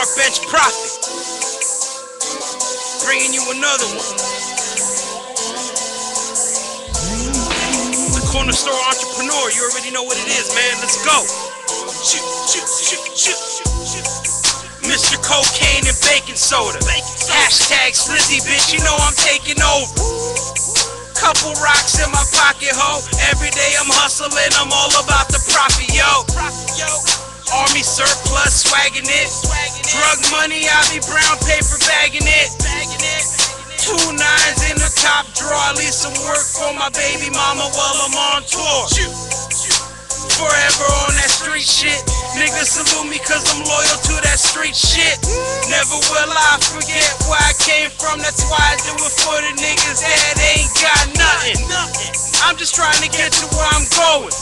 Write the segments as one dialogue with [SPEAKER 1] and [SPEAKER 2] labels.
[SPEAKER 1] Park Bench Prophet. Bringing you another one. The corner store entrepreneur. You already know what it is, man. Let's go. Shoot, shoot, shoot, shoot. Mr. Cocaine and Baking Soda. Hashtag Slizzy, bitch. You know I'm taking over. Couple rocks in my pocket, ho. Every day I'm hustling, I'm all about the profit, yo. Army surplus, swagging it. Drug money, I be brown paper bagging it. Two nines in the top drawer, I leave some work for my baby mama while I'm on tour. Forever on that street shit. Niggas salute me cause I'm loyal to that street shit. Never will I forget where I came from. That's why I do it for the niggas that ain't got nothing. I'm just trying to get to where I'm going.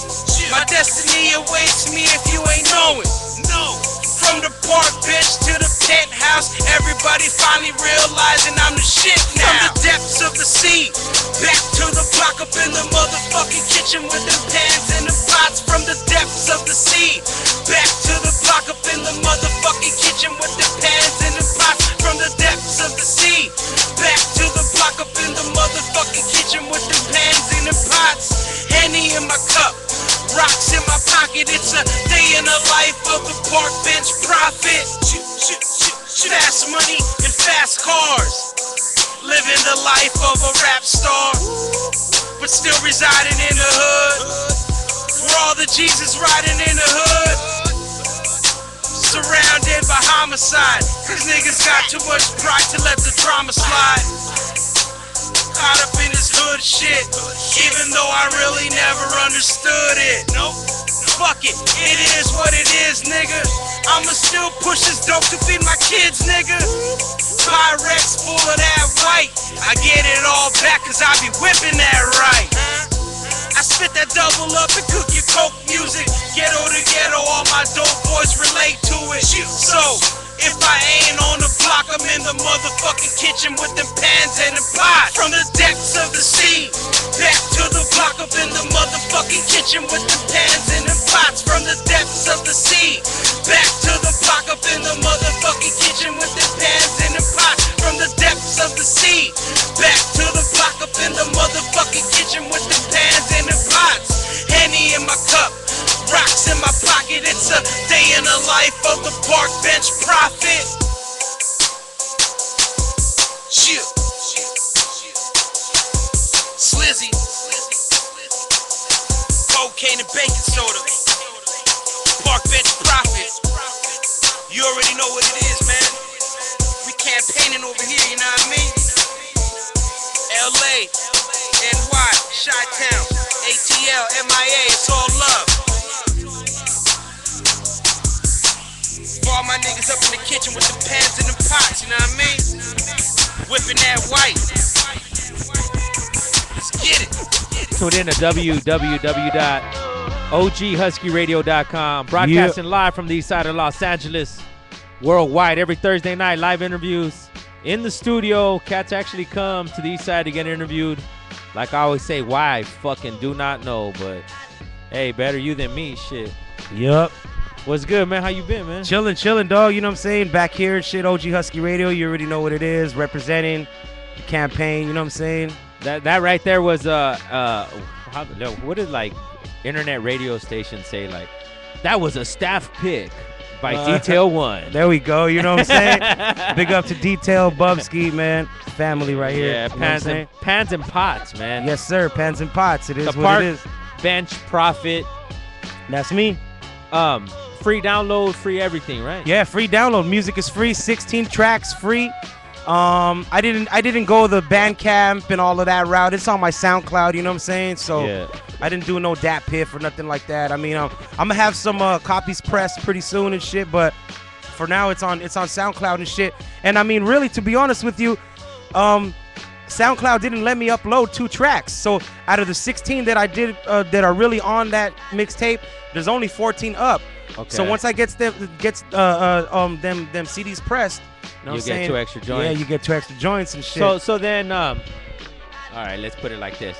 [SPEAKER 1] My destiny awaits me if you ain't knowing. From the park bench to the penthouse, everybody finally realizing I'm the shit now. From the depths of the sea, back to the block up in the motherfucking kitchen with the pans and the pots. From the depths of the sea, back to the block up in the motherfucking kitchen with the pans and the pots. From the depths of the sea, back to the block up in the motherfucking kitchen with the pans the pots. Henny in my cup. Rocks in my pocket, it's a day in the life of a park bench prophet. Fast money and fast cars. Living the life of a rap star, but still residing in the hood. For all the Jesus riding in the hood. Surrounded by homicide, cause niggas got too much pride to let the drama slide caught up in hood shit. Even though I really never understood it. Nope. Fuck it, it is what it is, nigga. I'ma still push this dope to feed my kids, nigga. Pyrex full of that white. I get it all back cause I be whipping that right. I spit that double up and cook your coke music. Ghetto to ghetto, all my dope boys relate to it. So, if I ain't on the block, I'm in the motherfucking kitchen with them pans and the pots. From the depths of the sea, back to the block up in the motherfucking kitchen with the pans and the pots. From the depths of the For all my niggas up in the kitchen with the pans and the pots, you know what I mean? Whipping that white. Let's get it.
[SPEAKER 2] Tune in to www.oghuskeyradio.com. Broadcasting live from the east side of Los Angeles, worldwide, every Thursday night. Live interviews in the studio. Cats actually come to the east side to get interviewed. Like I always say, why? Fucking do not know. But hey, better you than me. Shit.
[SPEAKER 3] Yup.
[SPEAKER 2] What's good, man? How you been, man?
[SPEAKER 3] Chilling, chilling, dog. You know what I'm saying? Back here and shit, OG Huskey Radio. You already know what it is. Representing the campaign. You know what I'm saying?
[SPEAKER 2] That that right there was uh uh how, what did like internet radio stations say like that was a staff pick by
[SPEAKER 3] Uh,
[SPEAKER 2] Detail One.
[SPEAKER 3] There we go. You know what I'm saying? Big up to Detail, Bubski, man. Family right here.
[SPEAKER 2] Yeah,
[SPEAKER 3] You know what I'm
[SPEAKER 2] pans and pans and pots, man.
[SPEAKER 3] Yes, sir. Pans and pots. It is
[SPEAKER 2] the
[SPEAKER 3] what
[SPEAKER 2] park
[SPEAKER 3] it is.
[SPEAKER 2] bench prophet.
[SPEAKER 3] That's me.
[SPEAKER 2] Um, free download, free everything, right?
[SPEAKER 3] Yeah, free download. Music is free. 16 tracks free. Um, I didn't I didn't go the Bandcamp and all of that route. It's on my SoundCloud. You know what I'm saying? So
[SPEAKER 2] Yeah.
[SPEAKER 3] I didn't do no DatPiff or nothing like that. I mean, um, I'm gonna have some uh, copies pressed pretty soon and shit. But for now, it's on it's on SoundCloud and shit. And I mean, really, to be honest with you, um, SoundCloud didn't let me upload two tracks. So out of the 16 that I did uh, that are really on that mixtape, there's only 14 up. So once I gets them gets uh, uh um them them CDs pressed, you know
[SPEAKER 2] You
[SPEAKER 3] what
[SPEAKER 2] get
[SPEAKER 3] saying?
[SPEAKER 2] two extra joints.
[SPEAKER 3] Yeah, you get two extra joints and shit.
[SPEAKER 2] So so then um, all right, let's put it like this.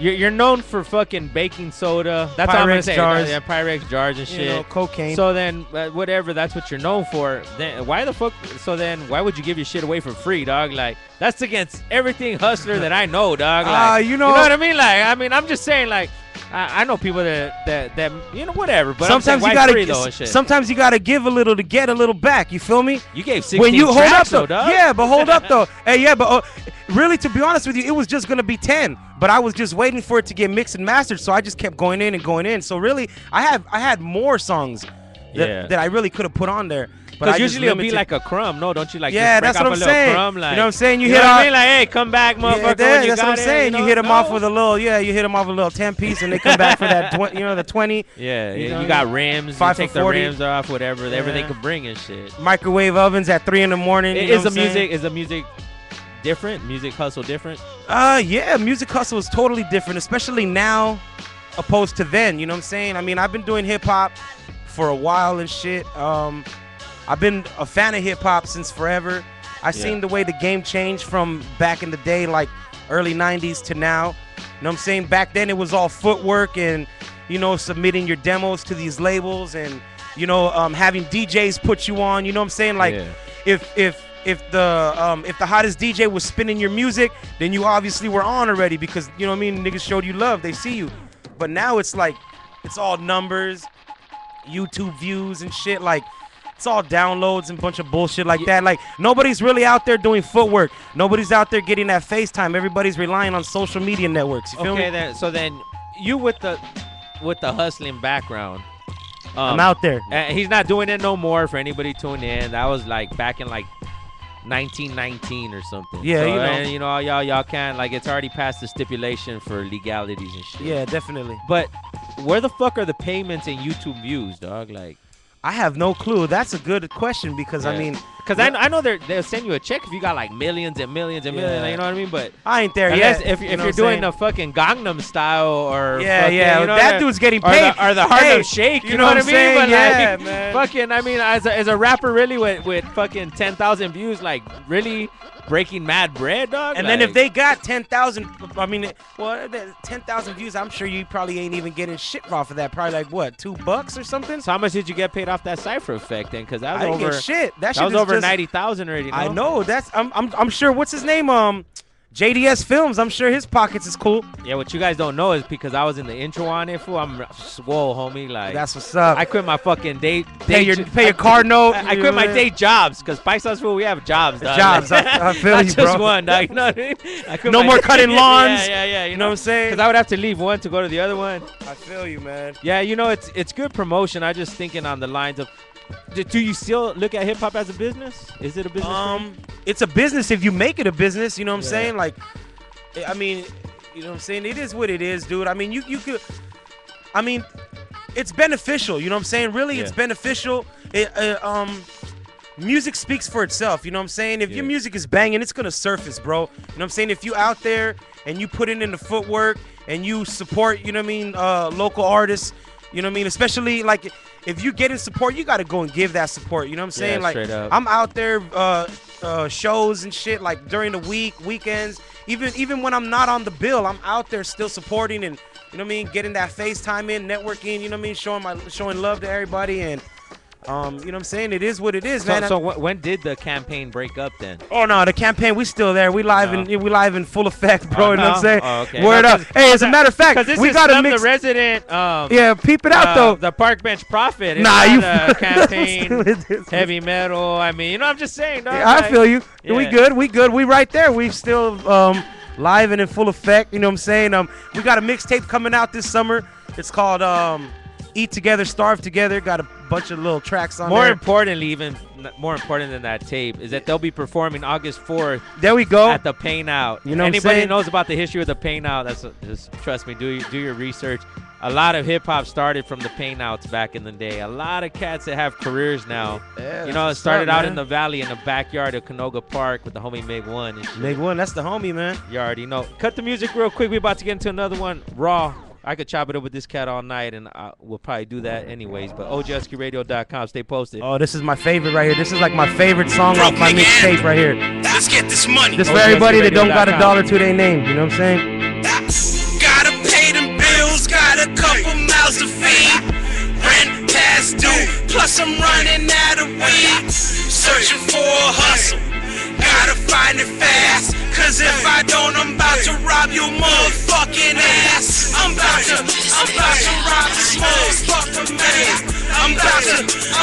[SPEAKER 2] You're, you're known for fucking baking soda. That's all I'm gonna
[SPEAKER 3] Pyrex
[SPEAKER 2] say.
[SPEAKER 3] jars.
[SPEAKER 2] Yeah, Pyrex jars and
[SPEAKER 3] You
[SPEAKER 2] shit.
[SPEAKER 3] know, cocaine.
[SPEAKER 2] So then, uh, whatever, that's what you're known for. Then why the fuck? So then, why would you give your shit away for free, dog? Like that's against everything hustler that I know, dog. Like,
[SPEAKER 3] Ah, you know-
[SPEAKER 2] what I mean? Like, I mean, I'm just saying, like, I, I know people that that that you know whatever, but I'm
[SPEAKER 3] sometimes you gotta
[SPEAKER 2] though and shit.
[SPEAKER 3] sometimes you gotta give a little to get a little back. You feel me?
[SPEAKER 2] you gave 16
[SPEAKER 3] when you hold up though,
[SPEAKER 2] though,
[SPEAKER 3] yeah, but hold up though. Hey, yeah, but uh, really, to be honest with you, it was just gonna be ten. But I was just waiting for it to get mixed and mastered, so I just kept going in and going in. So really, I have I had more songs that,
[SPEAKER 2] Yeah.
[SPEAKER 3] that I really could have put on there.
[SPEAKER 2] Because usually it'll be like a crumb. No, don't you like?
[SPEAKER 3] Yeah, that's
[SPEAKER 2] off
[SPEAKER 3] what I'm saying.
[SPEAKER 2] Crumb,
[SPEAKER 3] You know what I'm saying? You
[SPEAKER 2] know
[SPEAKER 3] hit
[SPEAKER 2] what
[SPEAKER 3] off-
[SPEAKER 2] I mean? Like, hey, come back, motherfucker. you
[SPEAKER 3] that's what I'm
[SPEAKER 2] it,
[SPEAKER 3] saying. You,
[SPEAKER 2] know?
[SPEAKER 3] hit them off with a little, yeah. You hit them off with a little ten piece, and they come back for that, tw- you know, the twenty.
[SPEAKER 2] Yeah,
[SPEAKER 3] You
[SPEAKER 2] yeah,
[SPEAKER 3] know,
[SPEAKER 2] you got rims.
[SPEAKER 3] five
[SPEAKER 2] you take the rims off, whatever,
[SPEAKER 3] Yeah.
[SPEAKER 2] could bring and shit.
[SPEAKER 3] Microwave ovens at three in the morning. you know
[SPEAKER 2] Is the music is the music different? Music hustle different?
[SPEAKER 3] Uh, yeah, music hustle is totally different, especially now, opposed to then. You know what I'm saying? I mean, I've been doing hip hop for a while and shit. Um, I've been a fan of hip hop since forever. I
[SPEAKER 2] Yeah.
[SPEAKER 3] seen the way the game changed from back in the day, like early '90s to now. You know what I'm saying? Back then, it was all footwork and you know submitting your demos to these labels and you know um, having DJs put you on. You know what I'm saying? Like
[SPEAKER 2] Yeah.
[SPEAKER 3] if if if the um, if the hottest DJ was spinning your music, then you obviously were on already because you know what I mean. Niggas showed you love, they see you. But now it's like it's all numbers, YouTube views and shit. Like it's all downloads and bunch of bullshit like that. Like nobody's really out there doing footwork. Nobody's out there getting that FaceTime. Everybody's relying on social media networks. You feel
[SPEAKER 2] Okay,
[SPEAKER 3] me?
[SPEAKER 2] then so then you with the with the hustling background. Um,
[SPEAKER 3] I'm out there.
[SPEAKER 2] and he's not doing it no more for anybody tuning in. That was like back in like 1919 or something.
[SPEAKER 3] Yeah,
[SPEAKER 2] So,
[SPEAKER 3] you know.
[SPEAKER 2] and, you know, y'all y'all can't like it's already past the stipulation for legalities and shit.
[SPEAKER 3] Yeah, definitely.
[SPEAKER 2] But where the fuck are the payments and YouTube views, dog? Like,
[SPEAKER 3] I have no clue. That's a good question because I mean,
[SPEAKER 2] because I, I know they're they'll send you a check if you got like millions and millions and millions. You know what I mean? But
[SPEAKER 3] I ain't there yet.
[SPEAKER 2] if,
[SPEAKER 3] you
[SPEAKER 2] if you're doing
[SPEAKER 3] saying?
[SPEAKER 2] the fucking Gangnam style or
[SPEAKER 3] Yeah,
[SPEAKER 2] fucking,
[SPEAKER 3] yeah,
[SPEAKER 2] you know,
[SPEAKER 3] that dude's getting
[SPEAKER 2] or
[SPEAKER 3] paid.
[SPEAKER 2] the, or the Harlem
[SPEAKER 3] Hey,
[SPEAKER 2] Shake. You,
[SPEAKER 3] you
[SPEAKER 2] know,
[SPEAKER 3] know
[SPEAKER 2] what I mean? But
[SPEAKER 3] saying?
[SPEAKER 2] like,
[SPEAKER 3] Yeah, man.
[SPEAKER 2] fucking, I mean, as a, as a rapper, really with with fucking ten thousand views, like really breaking mad bread, dog.
[SPEAKER 3] And then if they got 10,000, I mean, well, 10,000 views, I'm sure you probably ain't even getting shit off of that. Probably like, what, two bucks or something?
[SPEAKER 2] so how much did you get paid off that cipher effect then? Because that was
[SPEAKER 3] I
[SPEAKER 2] over.
[SPEAKER 3] get shit. That,
[SPEAKER 2] That
[SPEAKER 3] shit
[SPEAKER 2] was over
[SPEAKER 3] just-
[SPEAKER 2] ninety thousand already.
[SPEAKER 3] I know. That's, I'm, I'm, I'm sure, what's his name? Um, JDS Films. I'm sure his pockets is cool.
[SPEAKER 2] Yeah, what you guys don't know is because I was in the intro on it, fool. I'm swole, homie. Like
[SPEAKER 3] That's what's up.
[SPEAKER 2] I quit my fucking day.
[SPEAKER 3] pay your, pay your car note.
[SPEAKER 2] I, I quit my day jobs because Paisas fool, we have jobs, dog.
[SPEAKER 3] Jobs,
[SPEAKER 2] Like,
[SPEAKER 3] I- I feel
[SPEAKER 2] not
[SPEAKER 3] you,
[SPEAKER 2] just
[SPEAKER 3] bro.
[SPEAKER 2] one, dog. You know what I mean? I
[SPEAKER 3] No more cutting lawns.
[SPEAKER 2] yeah, yeah, yeah. You,
[SPEAKER 3] You know what I'm saying?
[SPEAKER 2] Because I would have to leave one to go to the other one.
[SPEAKER 3] I feel you, man.
[SPEAKER 2] Yeah, you know, it's it's good promotion. I just thinking on the lines of, do, you still look at hip hop as a business? Is it a business?
[SPEAKER 3] Um, it's a business if you make it a business. You know what I'm
[SPEAKER 2] Yeah.
[SPEAKER 3] saying? Like, I mean, you know what I'm saying? It is what it is, dude. I mean, you you could. I mean, it's beneficial. You know what I'm saying? Really, it's beneficial. It, uh, um, music speaks for itself. You know what I'm saying? If your music is banging, it's gonna surface, bro. You know what I'm saying? If you out there and you put it in the footwork and you support, you know what I mean, uh, local artists. You know what I mean? Especially like if you get in support, you gotta go and give that support. You know what I'm saying?
[SPEAKER 2] Yeah,
[SPEAKER 3] like. I'm out there uh, uh, shows and shit like during the week, weekends. Even even when I'm not on the bill, I'm out there still supporting and you know what I mean, getting that FaceTime in, networking. You know what I mean, showing my showing love to everybody and um, you know what I'm saying. It is what it is,
[SPEAKER 2] so,
[SPEAKER 3] man.
[SPEAKER 2] so wh- when did the campaign break up then?
[SPEAKER 3] Oh no, the campaign we still there. We live
[SPEAKER 2] No.
[SPEAKER 3] in we live in full effect, bro.
[SPEAKER 2] Oh,
[SPEAKER 3] you know what? I'm saying?
[SPEAKER 2] Oh, okay.
[SPEAKER 3] Word
[SPEAKER 2] No,
[SPEAKER 3] up. Hey, as a matter of fact,
[SPEAKER 2] this
[SPEAKER 3] we got to
[SPEAKER 2] Slim
[SPEAKER 3] mix.
[SPEAKER 2] the resident. Um,
[SPEAKER 3] yeah, peep it out
[SPEAKER 2] uh,
[SPEAKER 3] though.
[SPEAKER 2] The park bench prophet. It's
[SPEAKER 3] Nah, you-
[SPEAKER 2] a campaign. Heavy metal. I mean, you know, I'm just saying. Dog,
[SPEAKER 3] Yeah, I
[SPEAKER 2] like-
[SPEAKER 3] feel you. We good. We good. We right there. We still um live and in full effect. You know what I'm saying? Um, we got a mixtape coming out this summer. It's called um, Eat Together, Starve Together. Got a bunch of little tracks on
[SPEAKER 2] More
[SPEAKER 3] there.
[SPEAKER 2] importantly, even more important than that tape is that they'll be performing August 4th
[SPEAKER 3] there we go.
[SPEAKER 2] at the Pain Out.
[SPEAKER 3] You know what I'm
[SPEAKER 2] Anybody
[SPEAKER 3] saying?
[SPEAKER 2] knows about the history of the Pain Out? That's just trust me. Do your, do your research. A lot of hip hop started from the Pain Outs back in the day. A lot of cats that have careers now.
[SPEAKER 3] Yeah,
[SPEAKER 2] you know, it started
[SPEAKER 3] up,
[SPEAKER 2] out
[SPEAKER 3] man.
[SPEAKER 2] in the valley in the backyard of Canoga Park with the homie Mig One and shit.
[SPEAKER 3] Big one. That's the homie, man.
[SPEAKER 2] You already know. Cut the music real quick. We about to get into another one. Raw. I could chop it up with this cat all night, and I, we'll probably do that anyways. But OGHuskeyRadio.com, stay posted.
[SPEAKER 3] Oh, this is my favorite right here. This is like my favorite song
[SPEAKER 1] Broke
[SPEAKER 3] off my mixtape right here.
[SPEAKER 1] Let's get this money.
[SPEAKER 3] This for everybody that don't got a dollar to their name. You know what I'm saying? Gotta pay them bills.
[SPEAKER 1] Got a couple mouths to feed. Rent past due. Plus I'm running out of weed. Searching for a hustle. Gotta find it fast. Cause if I don't, I'm about to rob your motherfucking ass.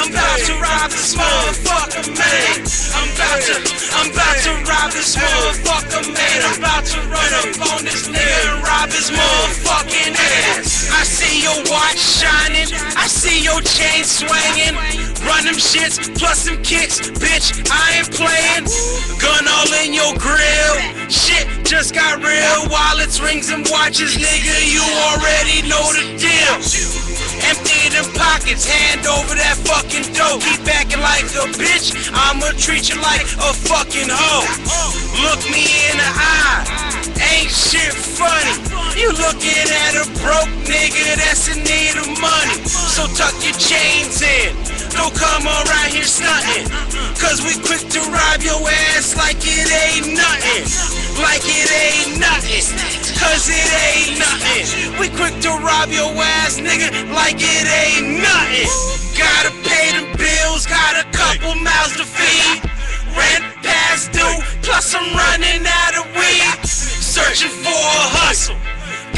[SPEAKER 1] I'm about to rob this motherfucker, man. I'm about to, I'm about to rob this motherfucker, man. I'm about to run up on this nigga and rob his motherfucking ass. I see your watch shining, I see your chain swinging. Run them shits, plus some kicks, bitch. I ain't playing. Gun all in your grill. Shit just got real. Wallets, rings, and watches, nigga. You already know the deal. Empty them pockets, hand over that fucking dough. Keep acting like a bitch, I'ma treat you like a fucking hoe. Look me in the eye, ain't shit funny. You looking at a broke nigga that's in need of money. So tuck your chains in. Don't come around here stunting. Cause we quick to rob your ass like it ain't nothing. Like it ain't. Cause it ain't nothing. We quick to rob your ass, nigga, like it ain't nothing. Gotta pay them bills, got a couple mouths to feed. Rent past due, plus I'm running out of weed. Searching for a hustle.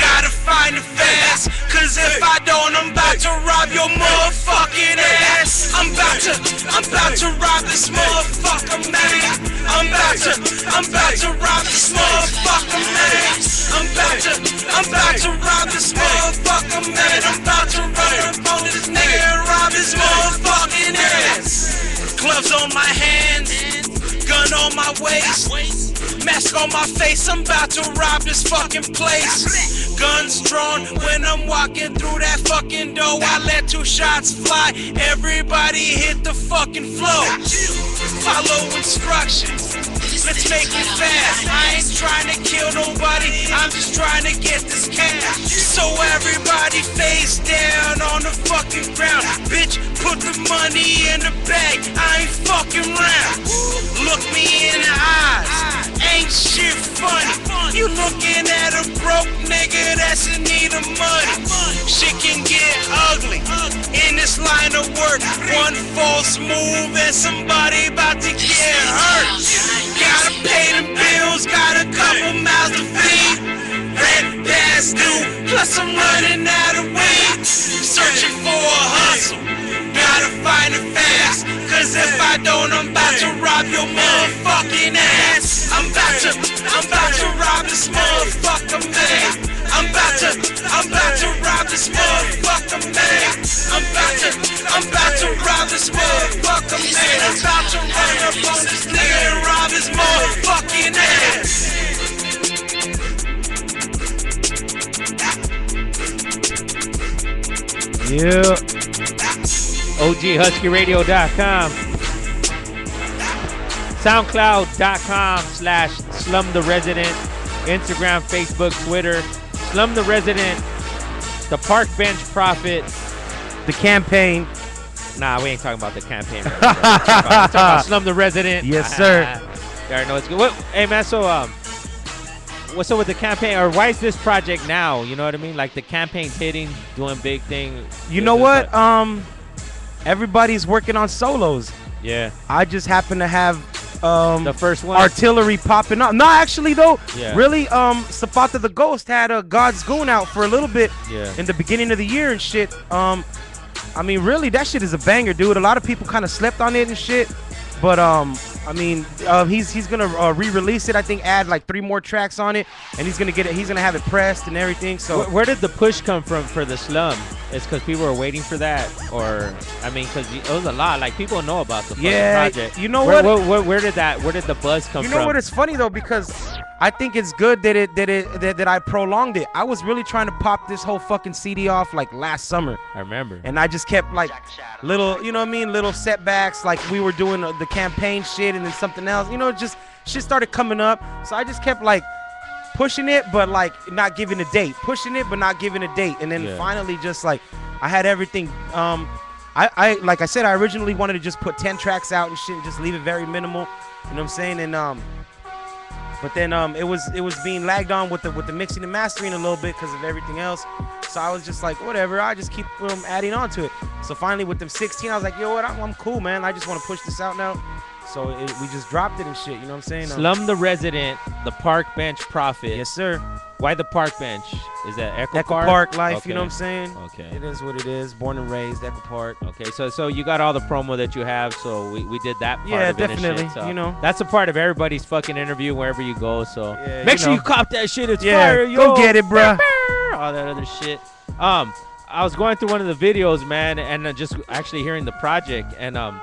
[SPEAKER 1] Gotta find it fast, cause if I don't, I'm about to rob your motherfucking ass. I'm about to, I'm about to rob this motherfucker, man. I'm about to, I'm about to rob this motherfucker, man. I'm about to, I'm about to rob this motherfucker, man. I'm about to run up on this nigga and rob his motherfucking ass. Gloves on my hands, gun on my waist. Mask on my face, I'm about to rob this fucking place. Guns drawn when I'm walking through that fucking door. I let two shots fly. Everybody hit the fucking floor. Follow instructions. Let's make it fast. I ain't trying to kill nobody. I'm just trying to get this cash. So everybody face down on the fucking ground. Bitch, put the money in the bag. I ain't fucking round. Look me in the eyes. Ain't shit funny. You looking at a broke nigga that's in need of money. Shit can get ugly in this line of work. One false move and somebody about to get hurt. Gotta pay them bills, got a couple mouths to feed. Rent past due, plus I'm running out of weed. Searching for a hustle, gotta find a fast. Rob this motherfucker, man. I'm about to run up on this nigga and rob his motherfucking ass.
[SPEAKER 3] Yeah.
[SPEAKER 2] OGHuskeyRadio.com. SoundCloud.com slash Slum the Resident. Instagram, Facebook, Twitter. Slum the Resident. The Park Bench Prophet.
[SPEAKER 3] The campaign.
[SPEAKER 2] Nah, we ain't talking about the campaign. Right now, talking about, talking about Slum the Resident.
[SPEAKER 3] Yes, sir.
[SPEAKER 2] you already know it's good. What, hey, man, so, um, what's up with the campaign? Or why is this project now? You know what I mean? Like the campaign's hitting, doing big thing.
[SPEAKER 3] You know what? Um, everybody's working on solos.
[SPEAKER 2] Yeah.
[SPEAKER 3] I just happen to have um
[SPEAKER 2] The first one.
[SPEAKER 3] artillery popping up. No, actually though,
[SPEAKER 2] Yeah.
[SPEAKER 3] really, um, Zapata the Ghost had a God's Goon out for a little bit
[SPEAKER 2] Yeah.
[SPEAKER 3] in the beginning of the year and shit. Um, I mean, really, that shit is a banger, dude. A lot of people kind of slept on it and shit, but um, I mean, uh, he's he's gonna uh, re-release it. I think add like three more tracks on it, and he's gonna get it. He's gonna have it pressed and everything. So
[SPEAKER 2] Where, where did the push come from for the slum? It's because people were waiting for that, or I mean, because it was a lot. Like people know about the
[SPEAKER 3] Yeah,
[SPEAKER 2] project.
[SPEAKER 3] you know
[SPEAKER 2] where,
[SPEAKER 3] what?
[SPEAKER 2] Where, where, did that? Where did the buzz come from?
[SPEAKER 3] You
[SPEAKER 2] from?
[SPEAKER 3] know what? It's funny though because I think it's good that it that it that, that I prolonged it. I was really trying to pop this whole fucking CD off like last summer,
[SPEAKER 2] I remember.
[SPEAKER 3] and I just kept like little, you know what I mean, little setbacks. Like we were doing the campaign shit, and then something else. You know, just shit started coming up. So I just kept like pushing it, but like not giving a date. Pushing it, but not giving a date. And then
[SPEAKER 2] Yeah.
[SPEAKER 3] finally, just like I had everything. Um, I, I like I said, I originally wanted to just put ten tracks out and shit, and just leave it very minimal. You know what I'm saying? And um, but then um, it was it was being lagged on with the with the mixing and mastering a little bit because of everything else. So I was just like, whatever. I just keep um, adding on to it. So finally, with them 16, I was like, yo, what? I'm, I'm cool, man. I just want to push this out now. So it, we just dropped it and shit. You know what I'm saying? Um,
[SPEAKER 2] Slum the Resident, the Park Bench Prophet.
[SPEAKER 3] yes, sir.
[SPEAKER 2] Why the Park Bench? Is that Echo,
[SPEAKER 3] Echo Park, life.
[SPEAKER 2] Okay.
[SPEAKER 3] You know what I'm saying?
[SPEAKER 2] Okay.
[SPEAKER 3] It is what it is. Born and raised, Echo Park.
[SPEAKER 2] Okay, so so you got all the promo that you have, so we, we did that part
[SPEAKER 3] Yeah,
[SPEAKER 2] and shit,
[SPEAKER 3] definitely,
[SPEAKER 2] so
[SPEAKER 3] you know.
[SPEAKER 2] that's a part of everybody's fucking interview wherever you go. So
[SPEAKER 3] Yeah,
[SPEAKER 2] make
[SPEAKER 3] you
[SPEAKER 2] sure
[SPEAKER 3] know.
[SPEAKER 2] you cop that shit. It's
[SPEAKER 3] Yeah,
[SPEAKER 2] fire,
[SPEAKER 3] go get it, bruh.
[SPEAKER 2] All that other shit. Um, I was going through one of the videos, man, and just actually hearing the project, and um,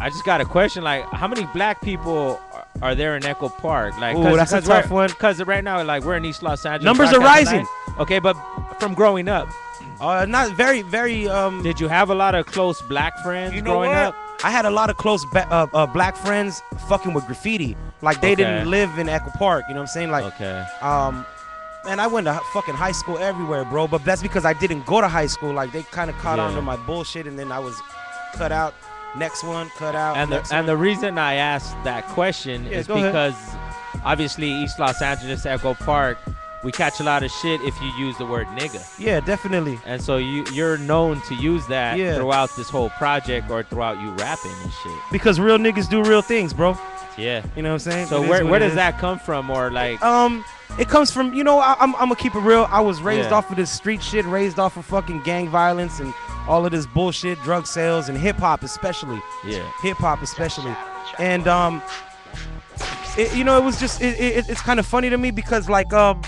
[SPEAKER 2] I just got a question like, how many black people are, are there in Echo Park? Like,
[SPEAKER 3] Ooh, that's a tough one.
[SPEAKER 2] Because right now, like, we're in East Los Angeles.
[SPEAKER 3] Numbers are rising.
[SPEAKER 2] Okay, but from growing up,
[SPEAKER 3] Uh, not very, very. Um,
[SPEAKER 2] did you have a lot of close black friends
[SPEAKER 3] you know
[SPEAKER 2] growing
[SPEAKER 3] what?
[SPEAKER 2] up?
[SPEAKER 3] I had a lot of close ba- uh, uh, black friends fucking with graffiti. Like they
[SPEAKER 2] Okay.
[SPEAKER 3] didn't live in Echo Park. You know what I'm saying? Like,
[SPEAKER 2] Okay.
[SPEAKER 3] um, man, I went to fucking high school everywhere, bro. But that's because I didn't go to high school. Like they kind of caught
[SPEAKER 2] Yeah.
[SPEAKER 3] on to my bullshit, and then I was cut out. Next one, cut out.
[SPEAKER 2] And the
[SPEAKER 3] next
[SPEAKER 2] and the reason I asked that question
[SPEAKER 3] Yeah,
[SPEAKER 2] is
[SPEAKER 3] go ahead.
[SPEAKER 2] because obviously East Los Angeles Echo Park, we catch a lot of shit if you use the word nigga.
[SPEAKER 3] yeah, definitely.
[SPEAKER 2] And so you you're known to use that
[SPEAKER 3] Yeah.
[SPEAKER 2] throughout this whole project or throughout you rapping and shit.
[SPEAKER 3] Because real niggas do real things, bro.
[SPEAKER 2] Yeah.
[SPEAKER 3] You know what I'm saying?
[SPEAKER 2] So
[SPEAKER 3] It
[SPEAKER 2] where where does
[SPEAKER 3] is.
[SPEAKER 2] that come from or like
[SPEAKER 3] Um, it comes from you know I, I'm I'm gonna keep it real. I was raised
[SPEAKER 2] Yeah.
[SPEAKER 3] off of this street shit, raised off of fucking gang violence and all of this bullshit, drug sales and hip hop especially.
[SPEAKER 2] yeah.
[SPEAKER 3] Hip hop especially, and um, it, you know it was just it, it, it's kind of funny to me because like um,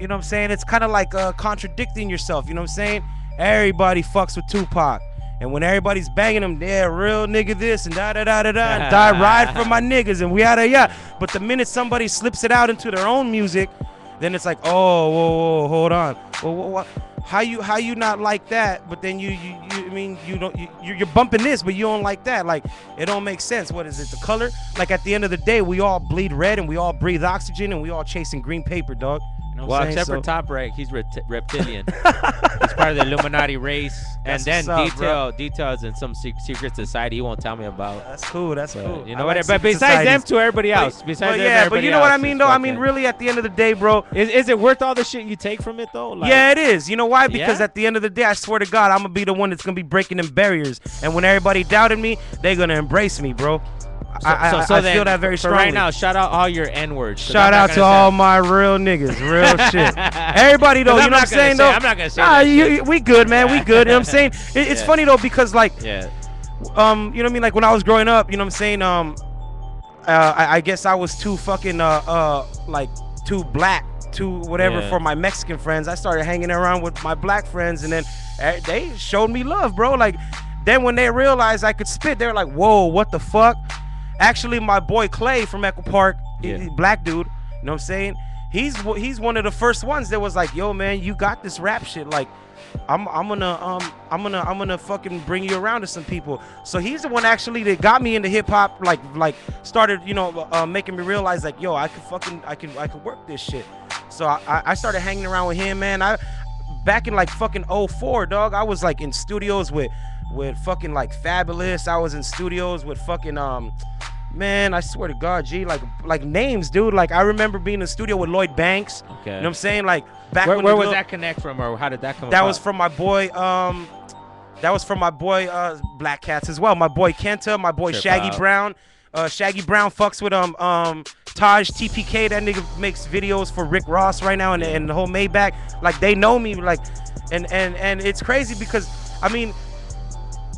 [SPEAKER 3] you know what I'm saying it's kind of like uh contradicting yourself. You know what I'm saying? Everybody fucks with Tupac. And when everybody's banging him, yeah, real nigga this and da da da da da, and die ride for my niggas and we had a yeah. But the minute somebody slips it out into their own music, then it's like, oh, whoa, whoa, hold on. Well, wha- wha- how you how you not like that? But then you you, you I mean you don't you, you- you're bumping this, but you don't like that. Like it don't make sense. What is it? The color? Like at the end of the day, we all bleed red and we all breathe oxygen and we all chasing green paper, dog. Know
[SPEAKER 2] Well, except
[SPEAKER 3] So-
[SPEAKER 2] for Top Rank, he's rept- reptilian. he's part of the Illuminati race. and then
[SPEAKER 3] up, bro.
[SPEAKER 2] details in some sec- secret society he won't tell me about.
[SPEAKER 3] That's cool. That's
[SPEAKER 2] But,
[SPEAKER 3] cool.
[SPEAKER 2] you
[SPEAKER 3] I
[SPEAKER 2] know
[SPEAKER 3] like
[SPEAKER 2] what? But
[SPEAKER 3] secret
[SPEAKER 2] besides them to everybody else.
[SPEAKER 3] But-
[SPEAKER 2] besides
[SPEAKER 3] but
[SPEAKER 2] them,
[SPEAKER 3] yeah, but you know what I mean, though. I mean, really, at the end of the day, bro.
[SPEAKER 2] Is, is it worth all the shit you take from it though? Like,
[SPEAKER 3] yeah, it is. You know why? Because
[SPEAKER 2] Yeah?
[SPEAKER 3] at the end of the day, I swear to God, I'm gonna be the one that's gonna be breaking them barriers. And when everybody doubted me, they're gonna embrace me, bro.
[SPEAKER 2] So,
[SPEAKER 3] I,
[SPEAKER 2] so, so
[SPEAKER 3] I feel that very strongly.
[SPEAKER 2] right now, shout out all your N words.
[SPEAKER 3] Shout out to all my real niggas, real shit. Everybody though, you
[SPEAKER 2] I'm
[SPEAKER 3] know what I'm saying
[SPEAKER 2] say-
[SPEAKER 3] though.
[SPEAKER 2] I'm not gonna say
[SPEAKER 3] Nah,
[SPEAKER 2] that
[SPEAKER 3] you, we good, man. We good. You know what I'm saying? It, it's
[SPEAKER 2] Yeah.
[SPEAKER 3] funny though because like
[SPEAKER 2] Yeah.
[SPEAKER 3] um, you know what I mean? Like when I was growing up, you know what I'm saying? Um, uh, I, I guess I was too fucking uh uh like too black, too whatever
[SPEAKER 2] Yeah.
[SPEAKER 3] for my Mexican friends. I started hanging around with my black friends, and then eh, they showed me love, bro. Like then when they realized I could spit, they were like, "Whoa, what the fuck?" Actually, my boy Clay from Echo Park,
[SPEAKER 2] Yeah.
[SPEAKER 3] he- black dude, you know what I'm saying? He's he's one of the first ones that was like, "Yo, man, you got this rap shit." Like, I'm I'm gonna um I'm gonna I'm gonna fucking bring you around to some people. So he's the one actually that got me into hip hop. Like like started you know uh, making me realize like, yo, I could fucking I could I could work this shit. So I I- I started hanging around with him, man. I back in like fucking 04, dog. I was like in studios with with fucking like Fabolous. I was in studios with fucking um man, I swear to God, G, like like names, dude. Like I remember being in the studio with Lloyd Banks.
[SPEAKER 2] Okay.
[SPEAKER 3] You know what I'm saying? Like back
[SPEAKER 2] Where,
[SPEAKER 3] when
[SPEAKER 2] where was
[SPEAKER 3] little-
[SPEAKER 2] that connect from, or how did that come?
[SPEAKER 3] that
[SPEAKER 2] about?
[SPEAKER 3] was from my boy um that was from my boy uh Black Cats as well. My boy Kenta, my boy
[SPEAKER 2] Trip
[SPEAKER 3] Shaggy
[SPEAKER 2] out.
[SPEAKER 3] Brown. Uh, Shaggy Brown fucks with um um Taj TPK. That nigga makes videos for Rick Ross right now and, and the whole Maybach. Like they know me like and and and it's crazy because I mean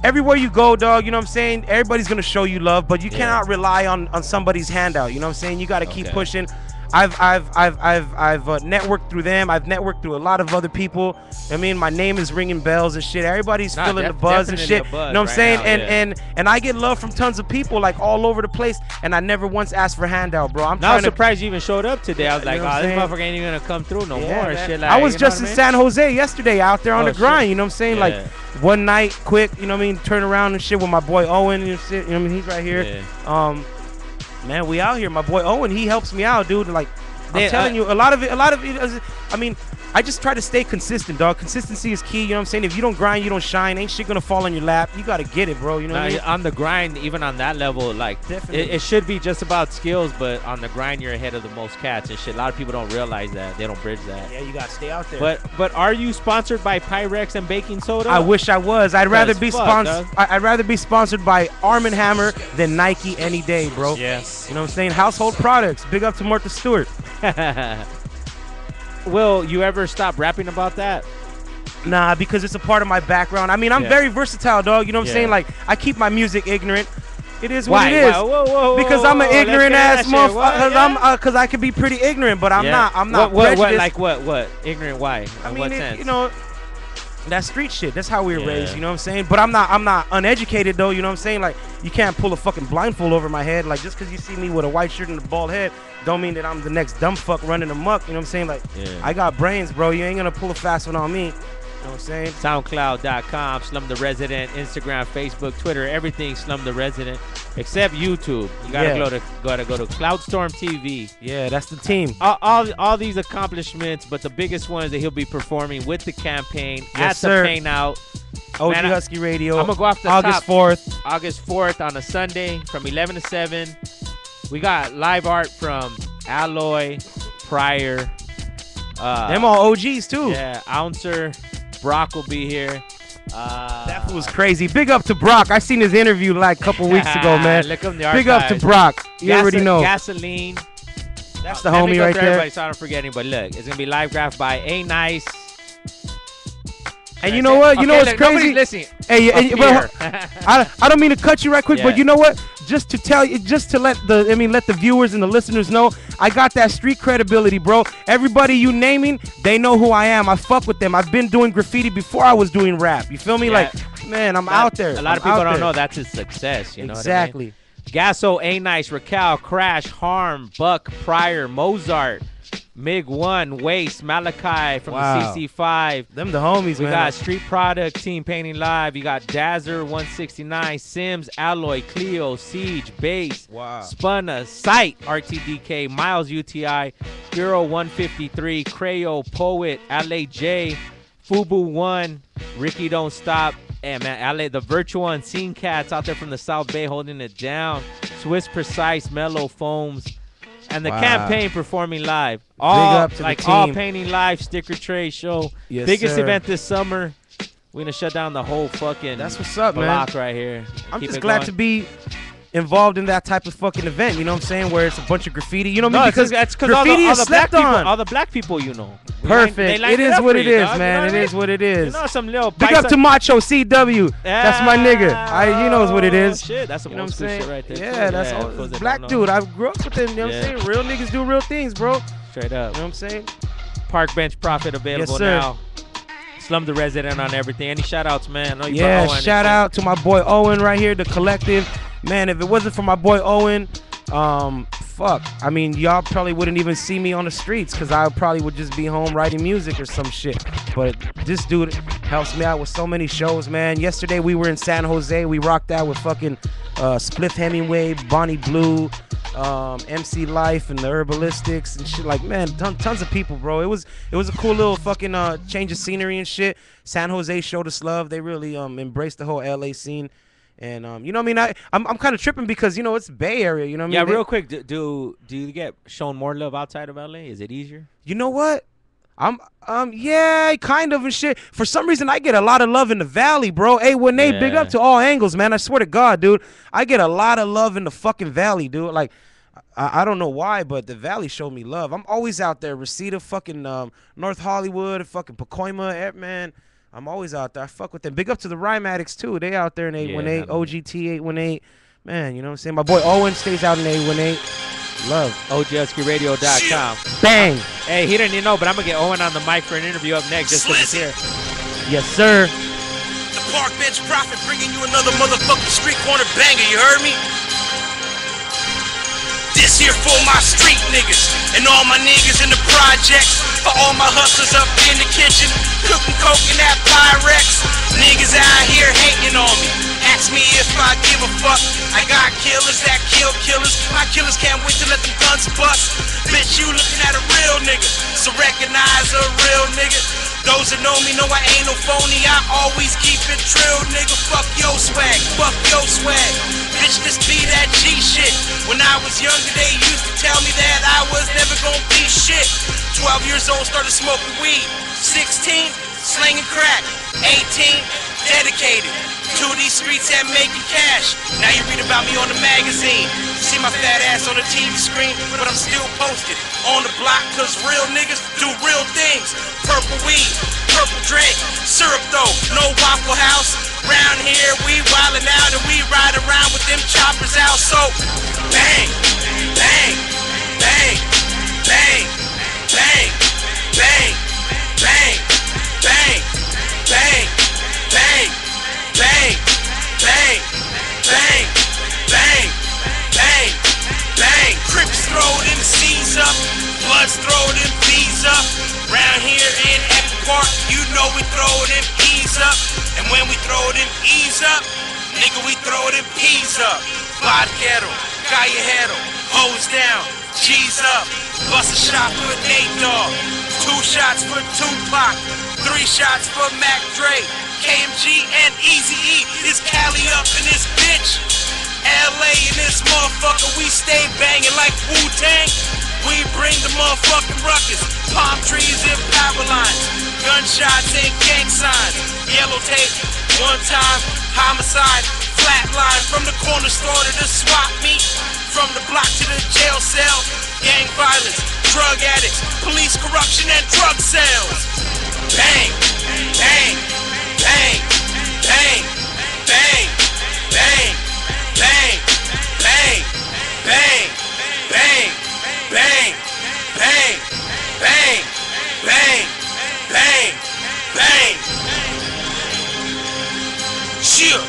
[SPEAKER 3] everywhere you go, dog, you know what I'm saying? Everybody's gonna show you love, but you
[SPEAKER 2] Yeah.
[SPEAKER 3] cannot rely on on somebody's handout. You know what I'm saying? You gotta keep
[SPEAKER 2] Okay.
[SPEAKER 3] pushing. I've I've I've I've I've uh, networked through them. I've networked through a lot of other people. I mean, my name is ringing bells and shit. Everybody's
[SPEAKER 2] Nah,
[SPEAKER 3] feeling the buzz and shit.
[SPEAKER 2] buzz
[SPEAKER 3] you know what I'm
[SPEAKER 2] right
[SPEAKER 3] saying?
[SPEAKER 2] now,
[SPEAKER 3] and
[SPEAKER 2] yeah.
[SPEAKER 3] and and I get love from tons of people like all over the place. And I never once asked for handout, bro. I'm not
[SPEAKER 2] was
[SPEAKER 3] to.
[SPEAKER 2] surprised you even showed up today. I was
[SPEAKER 3] You
[SPEAKER 2] like,
[SPEAKER 3] know
[SPEAKER 2] oh, this motherfucker ain't even gonna come through no
[SPEAKER 3] Yeah,
[SPEAKER 2] more.
[SPEAKER 3] man.
[SPEAKER 2] Shit like,
[SPEAKER 3] I was just in
[SPEAKER 2] I
[SPEAKER 3] San Jose yesterday, out there on
[SPEAKER 2] Oh,
[SPEAKER 3] the
[SPEAKER 2] shit.
[SPEAKER 3] grind. You know what I'm saying?
[SPEAKER 2] Yeah.
[SPEAKER 3] Like one night, quick. You know what I mean? Turn around and shit with my boy Owen and shit. You know what I mean? He's right here. Um, man, we out here. My boy Owen, he helps me out, dude. Like I'm
[SPEAKER 2] Yeah,
[SPEAKER 3] telling
[SPEAKER 2] I-
[SPEAKER 3] you, a lot of it, a lot of it. Is, I mean, I just try to stay consistent, dog. Consistency is key. You know what I'm saying? If you don't grind, you don't shine. Ain't shit gonna fall on your lap. You gotta get it, bro. You know what I mean?
[SPEAKER 2] on the grind, even on that level, like it, it should be just about skills, but on the grind, you're ahead of the most cats and shit. A lot of people don't realize that. They don't bridge that.
[SPEAKER 3] Yeah, you gotta stay out there.
[SPEAKER 2] But but are you sponsored by Pyrex and baking soda?
[SPEAKER 3] I wish I was. I'd rather be sponsored. I'd rather be sponsored by Arm and Hammer than Nike any day, bro.
[SPEAKER 2] Yes.
[SPEAKER 3] You know what I'm saying? Household products. Big up to Martha Stewart.
[SPEAKER 2] Will you ever stop rapping about that?
[SPEAKER 3] Nah, because it's a part of my background. I mean, I'm
[SPEAKER 2] Yeah.
[SPEAKER 3] very versatile, dog. You know what I'm
[SPEAKER 2] Yeah.
[SPEAKER 3] saying? Like, I keep my music ignorant. It is
[SPEAKER 2] Why?
[SPEAKER 3] what it is.
[SPEAKER 2] Why? Whoa, whoa,
[SPEAKER 3] because
[SPEAKER 2] whoa,
[SPEAKER 3] I'm an ignorant ass
[SPEAKER 2] that shit. What?
[SPEAKER 3] motherfucker.
[SPEAKER 2] Yeah.
[SPEAKER 3] I'm, uh, I could be pretty ignorant, but I'm
[SPEAKER 2] Yeah.
[SPEAKER 3] not. I'm not
[SPEAKER 2] What, what, what, like what? What? Ignorant? Why?
[SPEAKER 3] I mean,
[SPEAKER 2] what
[SPEAKER 3] it-
[SPEAKER 2] sense?
[SPEAKER 3] you know, that's street shit. That's how we were
[SPEAKER 2] Yeah.
[SPEAKER 3] raised. You know what I'm saying? But I'm not. I'm not uneducated though. You know what I'm saying? Like, you can't pull a fucking blindfold over my head. Like, just because you see me with a white shirt and a bald head, don't mean that I'm the next dumb fuck running amok. You know what I'm saying? Like,
[SPEAKER 2] Yeah.
[SPEAKER 3] I got brains, bro. You ain't gonna pull a fast one on me. You know what I'm saying?
[SPEAKER 2] SoundCloud.com, Slum the Resident, Instagram, Facebook, Twitter, everything Slum the Resident, except YouTube. You gotta
[SPEAKER 3] Yeah.
[SPEAKER 2] go to gotta go to Cloudstorm TV.
[SPEAKER 3] Yeah, that's the team.
[SPEAKER 2] All, all, all these accomplishments, but the biggest one is that he'll be performing with the campaign
[SPEAKER 3] Yes,
[SPEAKER 2] at
[SPEAKER 3] sir.
[SPEAKER 2] the Pain Out
[SPEAKER 3] OG
[SPEAKER 2] Man,
[SPEAKER 3] Huskey Radio.
[SPEAKER 2] I'm gonna go off the
[SPEAKER 3] August
[SPEAKER 2] top.
[SPEAKER 3] 4th.
[SPEAKER 2] August 4th on a Sunday from 11 to 7. We got live art from Alloy, Pryor, uh,
[SPEAKER 3] Them all OGs too.
[SPEAKER 2] yeah, Ouncer, Brock will be here. Uh,
[SPEAKER 3] That was crazy. Big up to Brock. I seen his interview like a couple weeks ago, man.
[SPEAKER 2] Look up the
[SPEAKER 3] Big up to. Brock. You
[SPEAKER 2] Gasa-
[SPEAKER 3] already know.
[SPEAKER 2] Gasoline.
[SPEAKER 3] That's the homie right there.
[SPEAKER 2] Everybody, so I don't forget anybody. Look, it's gonna be live graphed by A Nice.
[SPEAKER 3] And you know what? You know what's crazy?
[SPEAKER 2] Listening.
[SPEAKER 3] Hey,
[SPEAKER 2] Up
[SPEAKER 3] and, well. I, I don't mean to cut you right quick,
[SPEAKER 2] Yeah.
[SPEAKER 3] but you know what? Just to tell you, just to let the, I mean, let the viewers and the listeners know, I got that street credibility, bro. Everybody you naming, they know who I am. I fuck with them. I've been doing graffiti before I was doing rap. You feel me?
[SPEAKER 2] Yeah.
[SPEAKER 3] Like, man, I'm out there.
[SPEAKER 2] A lot of
[SPEAKER 3] I'm
[SPEAKER 2] people don't
[SPEAKER 3] there.
[SPEAKER 2] know that's his success. You know what I mean?
[SPEAKER 3] exactly.
[SPEAKER 2] Gasso, A Nice, Raquel, Crash, Harm, Buck, Pryor, Mozart, Mig One, Waste, Malachi from
[SPEAKER 3] Wow.
[SPEAKER 2] the CC5.
[SPEAKER 3] Them the homies,
[SPEAKER 2] We
[SPEAKER 3] man.
[SPEAKER 2] got Street Product, Team Painting Live. You got Dazzer 169, Sims, Alloy, Cleo, Siege, Base,
[SPEAKER 3] Wow.
[SPEAKER 2] Spunna, Sight, RTDK, Miles UTI, Hero 153, Crayo, Poet, LAJ, Fubu 1, Ricky Don't Stop. And man, LA, the virtual unseen cats out there from the South Bay holding it down. Swiss Precise, Mellow Foams, and the
[SPEAKER 3] Wow.
[SPEAKER 2] campaign performing live. All
[SPEAKER 3] up to the
[SPEAKER 2] like all painting live sticker trade show.
[SPEAKER 3] Yes,
[SPEAKER 2] Biggest
[SPEAKER 3] sir.
[SPEAKER 2] event this summer. We're gonna shut down the whole fucking
[SPEAKER 3] That's what's up, man.
[SPEAKER 2] block right here.
[SPEAKER 3] I'm
[SPEAKER 2] Keep
[SPEAKER 3] just glad
[SPEAKER 2] going.
[SPEAKER 3] to be involved in that type of fucking event. You know what I'm saying? Where it's a bunch of graffiti. You know what I
[SPEAKER 2] No,
[SPEAKER 3] mean?
[SPEAKER 2] because that's because all the,
[SPEAKER 3] graffiti
[SPEAKER 2] all
[SPEAKER 3] is
[SPEAKER 2] the black
[SPEAKER 3] slept
[SPEAKER 2] people,
[SPEAKER 3] on.
[SPEAKER 2] all the black people you know. We line-
[SPEAKER 3] Perfect.
[SPEAKER 2] lined
[SPEAKER 3] it is what it
[SPEAKER 2] you,
[SPEAKER 3] is,
[SPEAKER 2] dog.
[SPEAKER 3] man.
[SPEAKER 2] You
[SPEAKER 3] It is what it is.
[SPEAKER 2] You know some little
[SPEAKER 3] Big up to Macho CW. That's my nigga. I, he knows what it
[SPEAKER 2] Oh. Shit, that's some
[SPEAKER 3] You know what I'm saying?
[SPEAKER 2] right there.
[SPEAKER 3] yeah,
[SPEAKER 2] too.
[SPEAKER 3] that's
[SPEAKER 2] yeah,
[SPEAKER 3] all. Black dude. I grew up with him. You know what I'm saying? Real niggas do real things, bro.
[SPEAKER 2] Straight up.
[SPEAKER 3] You know what I'm saying?
[SPEAKER 2] Park Bench Prophet available
[SPEAKER 3] sir.
[SPEAKER 2] now. Slum the resident on everything. Any shout outs, man? I know you
[SPEAKER 3] Yeah, shout out to my boy Owen right here, the collective. Man, if it wasn't for my boy Owen, um, fuck. I mean, y'all probably wouldn't even see me on the streets because I probably would just be home writing music or some shit. But this dude helps me out with so many shows, man. Yesterday we were in San Jose. We rocked out with fucking uh, Spliff Hemingway, Bonnie Blue, um, MC Life, and the Herbalistics and shit. Like, man, ton, tons of people, bro. It was it was a cool little fucking uh, change of scenery and shit. San Jose showed us love. They really um embraced the whole LA scene. And um, you know, what I mean, I I'm, I'm kind of tripping because you know it's Bay Area. You know, what I
[SPEAKER 2] Yeah,
[SPEAKER 3] mean? They-
[SPEAKER 2] real quick. Do, do do you get shown more love outside of LA? Is it easier?
[SPEAKER 3] You know what? I'm um yeah, kind of and shit. For some reason, I get a lot of love in the valley, bro. Hey, when they big up to all angles, man. I swear to God, dude, I get a lot of love in the fucking valley, dude. Like. I, I don't know why, but the Valley showed me love. I'm always out there. Reseda, fucking um, North Hollywood, fucking Pacoima, eh, man. I'm always out there. I fuck with them. Big up to the Rhyme Addicts too. They out there in 818,
[SPEAKER 2] I know.
[SPEAKER 3] OGT 818. Man, you know what I'm saying? My boy Owen stays out in 818. Love.
[SPEAKER 2] OGHuskeyRadio.com.
[SPEAKER 3] Bang.
[SPEAKER 2] Hey, he didn't even know, but I'm gonna get Owen on the mic for an interview up next just because he's here.
[SPEAKER 3] Yes, sir.
[SPEAKER 1] The Park Bench Prophet bringing you another motherfucking street corner banger, you heard me? This here for my street niggas and all my niggas in the projects. For all my hustlers up in the kitchen, cooking coke in that Pyrex. Niggas out here hating on me,
[SPEAKER 3] Ask me if I give a fuck. I got killers that kill killers. My killers can't wait to let them guns bust. Bitch, you looking at a real nigga. So recognize a real nigga. Those that know me know I ain't no phony. I always keep it trill, nigga. Fuck your swag, fuck your swag. Bitch, this be that G shit. When I was younger, they used to tell me that I was never gonna be shit. 12 years old, started smoking weed. 16, slinging crack. 18, dedicated to these streets and making cash. Now you read about me on the magazine. See my fat ass on the TV screen, but I'm still posted on the block cause real niggas do real things. Purple weed, purple drink, syrup though, no Waffle House. Round here we wildin' out and we ride around with them choppers out. So bang, bang, bang, bang, bang, bang, bang, bang, bang, bang, bang, bang, bang, bang, bang, bang. Crips throw them C's up, Bloods throw them B's up. Round here in Echo Park, you know we throw them E's up. And when we throw them E's up, nigga, we throw them P's up. Vodka, callejero, hose down, G's up. Bust a shot for Nate Dogg, two shots for Tupac, three shots for Mac Dre. KMG and Eazy E is Cali up in this bitch. LA in this motherfucker, we stay banging like Wu Tang. We bring the motherfucking ruckus, palm trees and power lines, gunshots and gang signs, yellow tape, one time, homicide, flatline from the corner store to the swap meet, from the block to the jail cell, gang violence, drug addicts, police corruption and drug sales. Bang, bang, bang, bang, bang, bang, bang, bang, bang, bang, bang, bang, bang, bang, bang, bang. bang. Shit.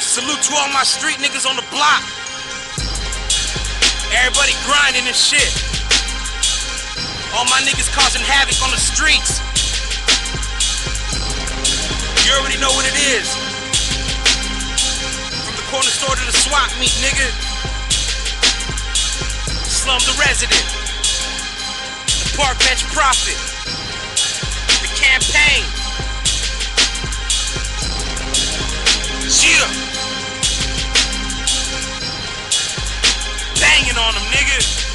[SPEAKER 3] Salute to all my street niggas on the block. Everybody grinding and shit. All my niggas causing havoc on the streets. You already know what it is. Corner store to the swap meet, nigga. Slum the resident. The park bench prophet. The campaign. Yeah. Banging on them, nigga.